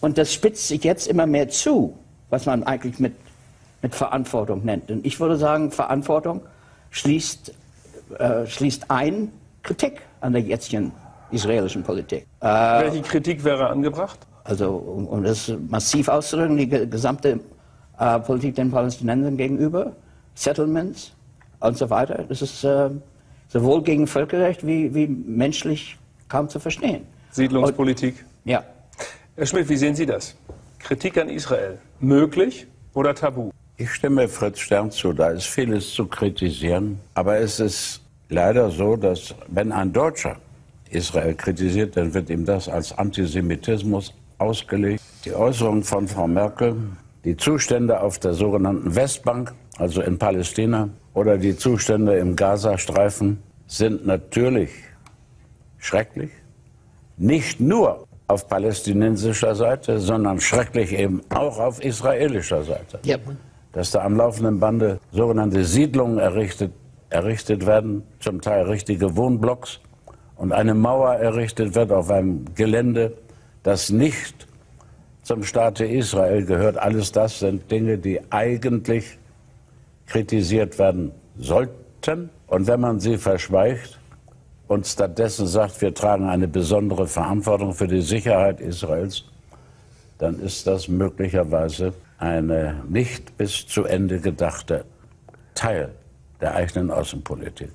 Und das spitzt sich jetzt immer mehr zu, was man eigentlich mit, mit Verantwortung nennt. Und ich würde sagen, Verantwortung schließt, äh, schließt ein Kritik an der jetzigen israelischen Politik. Äh, Welche Kritik wäre angebracht? Also, um, um das massiv auszudrücken, die gesamte äh, Politik den Palästinensern gegenüber, Settlements und so weiter, das ist äh, sowohl gegen Völkerrecht wie, wie menschlich kaum zu verstehen. Siedlungspolitik? Und, ja. Herr Schmidt, wie sehen Sie das? Kritik an Israel, möglich oder tabu? Ich stimme Fritz Stern zu, da ist vieles zu kritisieren. Aber es ist leider so, dass wenn ein Deutscher Israel kritisiert, dann wird ihm das als Antisemitismus ausgelegt. Die Äußerung von Frau Merkel, die Zustände auf der sogenannten Westbank, also in Palästina, oder die Zustände im Gazastreifen sind natürlich schrecklich. Nicht nur auf palästinensischer Seite, sondern schrecklich eben auch auf israelischer Seite. Ja. Dass da am laufenden Bande sogenannte Siedlungen errichtet, errichtet werden, zum Teil richtige Wohnblocks, und eine Mauer errichtet wird auf einem Gelände, das nicht zum Staate Israel gehört. Alles das sind Dinge, die eigentlich kritisiert werden sollten. Und wenn man sie verschweigt und stattdessen sagt, wir tragen eine besondere Verantwortung für die Sicherheit Israels, dann ist das möglicherweise eine nicht bis zu Ende gedachte Teil der eigenen Außenpolitik.